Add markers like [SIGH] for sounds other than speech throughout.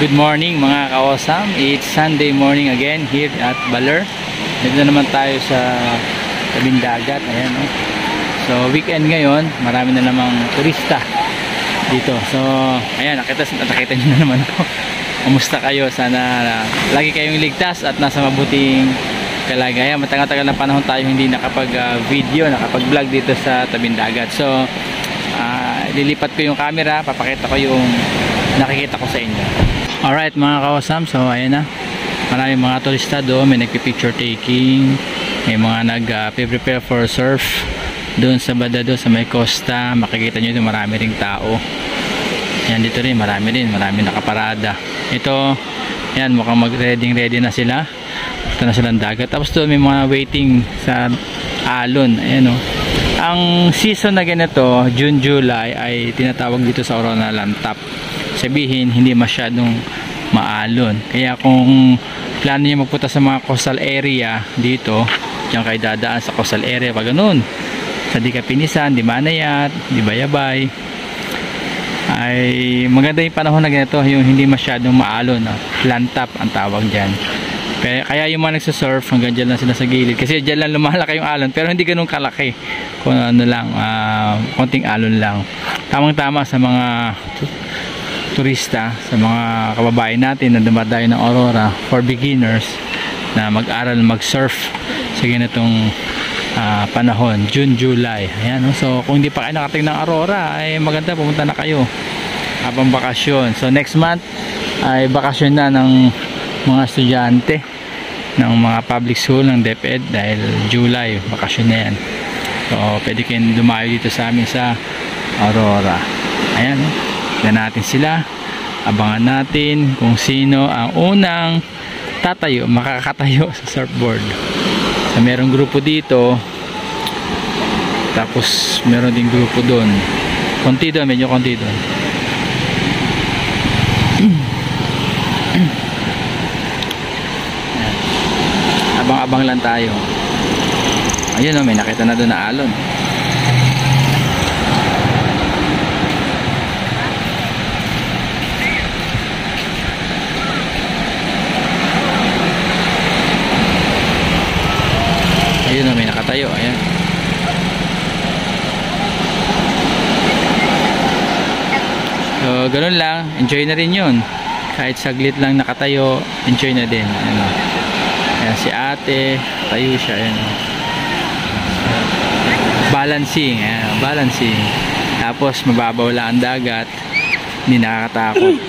Good morning mga kaosam. It's Sunday morning again here at Baler. Dito naman tayo sa tabing dagat. Ayan, oh. So weekend ngayon, marami na namang turista dito. So ayan, nakita, nakita nyo na naman ako. [LAUGHS] Kumusta kayo? Sana uh, lagi kayong ligtas at nasa mabuting kalagayan. Matagal-tagal na panahon tayo hindi nakapag-video, uh, nakapag-vlog dito sa tabing dagat. So uh, lilipat ko yung camera, papakita ko yung nakikita ko sa inyo. Alright mga kawasam, so ayan na. Maraming mga turista doon, may nagpipicture taking, may mga nag-prepare uh, for surf doon sa banda doon sa may costa. Makikita nyo doon marami ring tao. Yan dito rin, marami rin, marami nakaparada. Ito, yan mukhang mag-ready ready na sila. Ito na silang dagat. Tapos doon may mga waiting sa alon. Ayan o. Oh. Ang season na ganito, June, July, ay tinatawag dito sa Orona Lantap sabihin hindi masyadong maalon. Kaya kung plano niya magpunta sa mga coastal area dito diyan kayo dadaan sa coastal area pag ganun. Sa di kapinisan, di manayat di bayabay. Ay maganda yung panahon na ganito yung hindi masyadong maalon no? lantap ang tawag dyan kaya, kaya yung mga nagsasurf hanggang dyan lang sila sa gilid. Kasi dyan lang lumalaki yung alon pero hindi ganun kalaki. Kung ano lang uh, konting alon lang. Tamang tama sa mga turista sa mga kababayan natin na dumadayo ng Aurora for beginners na mag-aral mag-surf sa ganitong uh, panahon June, July. Ayan, no? so kung hindi pa kayo nakating ng Aurora ay maganda pumunta na kayo habang bakasyon. So next month ay bakasyon na ng mga estudyante ng mga public school ng DepEd dahil July bakasyon na yan. So pwede kayong dumayo dito sa amin sa Aurora. Ayan Tignan natin sila. Abangan natin kung sino ang unang tatayo, makakatayo sa surfboard. So, merong grupo dito. Tapos meron ding grupo doon. Konti doon, medyo konti doon. Abang-abang lang tayo. Ayun o, oh, may nakita na doon na alon. ayun na may nakatayo ayan so ganun lang enjoy na rin yun. Kahit saglit lang nakatayo enjoy na din ano. ayan si ate tayo siya ayan. Balancing ayan, balancing. Tapos mababaw lang ang dagat. Hindi nakakatakot. [LAUGHS]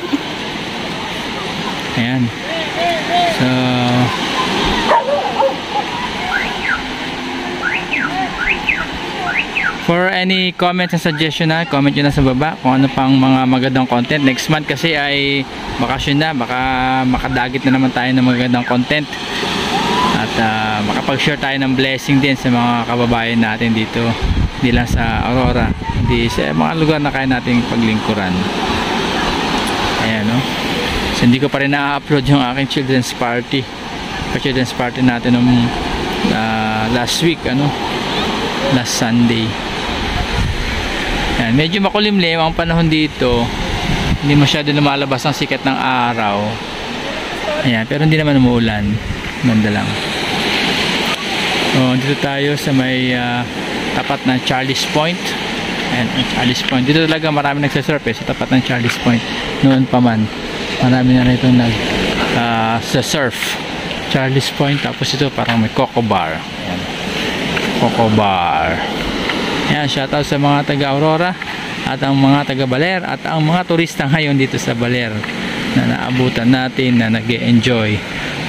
Ayan. So For any comments and suggestion na, comment nyo na sa baba kung ano pang mga magandang content. Next month kasi ay bakasyon na, baka makadagit na naman tayo ng magandang content. At uh, makapag-share tayo ng blessing din sa mga kababayan natin dito. Hindi lang sa Aurora, hindi sa mga lugar na kaya nating paglingkuran. Ayan no. So, hindi ko pa rin na-upload yung aking children's party. Pa children's party natin nung uh, last week, ano, last Sunday. Yan, medyo makulimlim ang panahon dito. Hindi masyado lumalabas ang sikat ng araw. Ayan, pero hindi naman umuulan. Ganda lang. Oh, dito tayo sa may uh, tapat ng Charlie's Point. Ayan, Charlie's Point. Dito talaga marami nagsasurf eh, sa tapat ng Charlie's Point. Noon pa man. Marami na rito nag uh, sa surf. Charlie's Point. Tapos ito parang may Coco Bar. Ayan. Coco Bar. Ayan, shoutout sa mga taga Aurora at ang mga taga Baler at ang mga turista ngayon dito sa Baler na naabutan natin na nag enjoy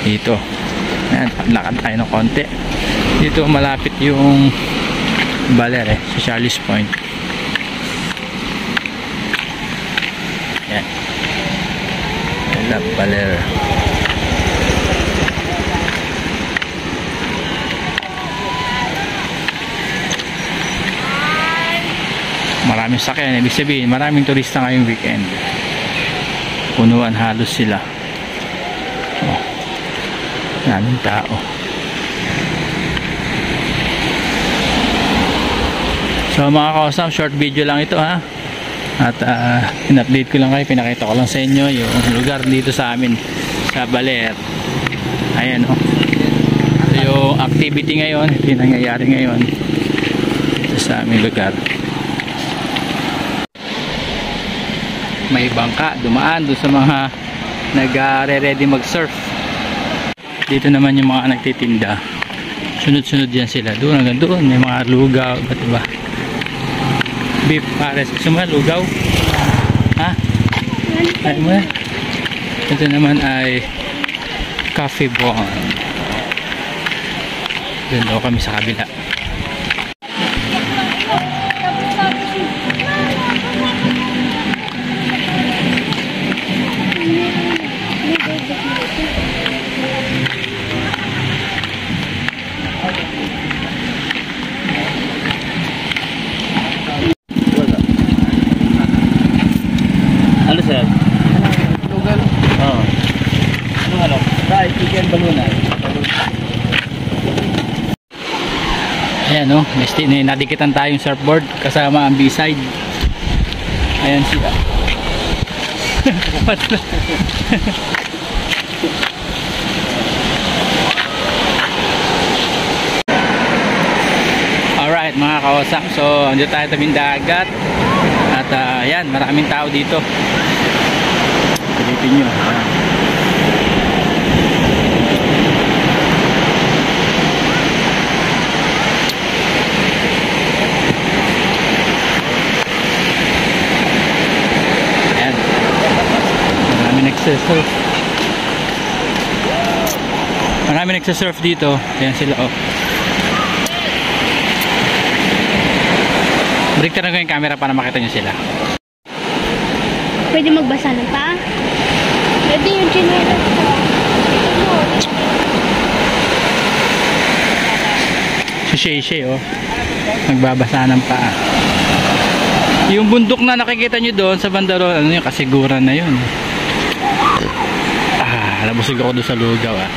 dito. Ayan, lakad tayo ng konti. Dito malapit yung Baler eh, sa Charlie's Point. Ayan. Baler. Maraming sakyan. Ibig sabihin maraming turista ngayong weekend. Punuan halos sila. Oh, daming tao. So mga kausap short video lang ito ha? At uh, in-update ko lang kayo, pinakita ko lang sa inyo yung lugar dito sa amin sa Baler. Ayan oh. So, yung activity ngayon, yung nangyayari ngayon. Dito sa aming lugar. May bangka, dumaan doon sa mga nag-ready mag-surf. Dito naman yung mga nagtitinda. Sunod-sunod yan sila. Doon hanggang doon, may mga lugaw, iba't iba. Beef pares. Gusto mo lugaw? Ha? Ay mo. Ito naman ay coffee bond. Doon daw kami sa kabila. Fried chicken balunan. Ayan no, may nadikitan tayong surfboard kasama ang B-side. Ayan siya. [LAUGHS] Alright mga kawasam, so andito tayo tabing dagat at ah, ayan, maraming tao dito. Silipin nyo. Ayan. Marami nagsasurf. Marami nagsasurf dito. Ayan sila oh. Balik ko yung camera para makita nyo sila. Pwede magbasa ng pa? Pwede yung chinelas ko. Si Shay Shay oh. Nagbabasa ng paa. Yung bundok na nakikita nyo doon sa bandaro, ano yung kasiguran na yun. Nabusog ako doon sa lugaw ah.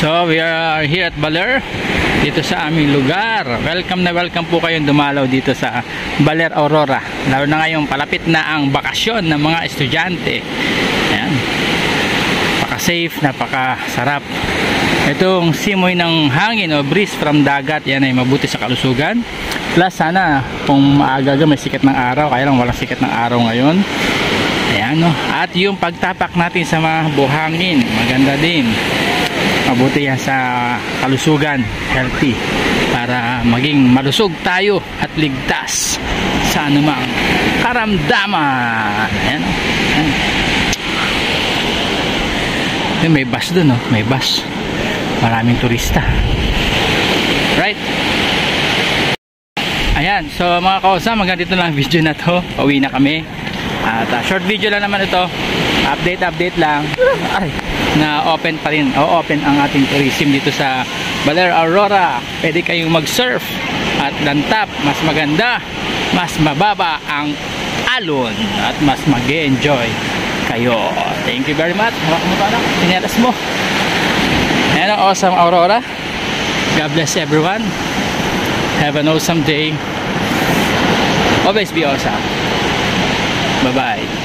So, we are here at Baler dito sa aming lugar. Welcome na welcome po kayong dumalaw dito sa Baler Aurora. Lalo na ngayong palapit na ang bakasyon ng mga estudyante. Ayan. Napaka-safe, napaka-sarap. Itong simoy ng hangin o breeze from dagat, yan ay mabuti sa kalusugan. Plus sana kung maaga may sikat ng araw, kaya lang walang sikat ng araw ngayon. Ayan no. At yung pagtapak natin sa mga buhangin, maganda din. Mabuti yan sa kalusugan, healthy. Para maging malusog tayo at ligtas sa anumang karamdaman. Ayan no. Ayan. May bus dun, oh. may bus. Maraming turista. Right? Ayan, so mga kausam, hanggang dito lang ang video na to. Pauwi na kami. At ah, short video lang naman ito. Update, update lang. Ay, na open pa rin. O, open ang ating tourism dito sa Baler Aurora. Pwede kayong mag-surf at lantap. Mas maganda, mas mababa ang alon at mas mag-enjoy kayo. Thank you very much. Hawak mo pa na. Sinelas mo. Ayan ang awesome Aurora. God bless everyone. Have an awesome day. Always be awesome. Bye-bye.